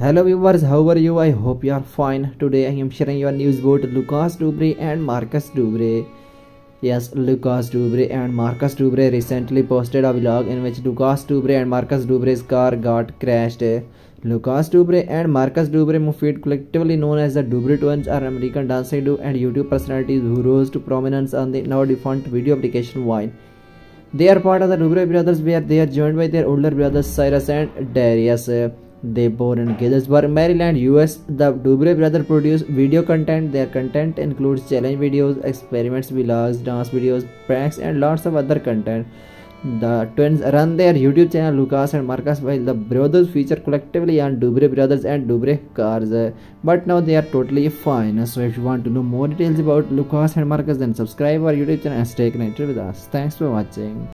Hello viewers, how are you? I hope you are fine. Today I am sharing your news about Lucas Dobre and Marcus Dobre. Yes, Lucas Dobre and Marcus Dobre recently posted a vlog in which Lucas Dobre and Marcus Dobre's car got crashed. Lucas Dobre and Marcus Dobre Mofid, collectively known as the Dobre twins, are American dancing duo and YouTube personalities who rose to prominence on the now defunct video application Vine. They are part of the Dobre brothers where they are joined by their older brothers Cyrus and Darius. They born in Gaithersburg, Maryland, US. The Dobre brothers produce video content. Their content includes challenge videos, experiments, vlogs, dance videos, pranks, and lots of other content. The twins run their YouTube channel Lucas and Marcus while the brothers feature collectively on Dobre Brothers and Dobre Cars. But now they are totally fine. So if you want to know more details about Lucas and Marcus then subscribe our YouTube channel and stay connected with us. Thanks for watching.